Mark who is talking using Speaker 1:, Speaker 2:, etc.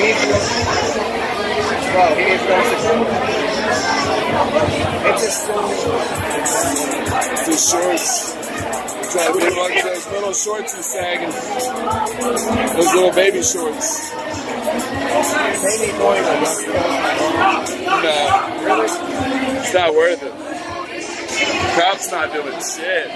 Speaker 1: He needs to go. Bro, he needs to go. It's just so shorts. Those little shorts sagging. Those little baby shorts. No. It's not worth it. The crowd's not doing shit.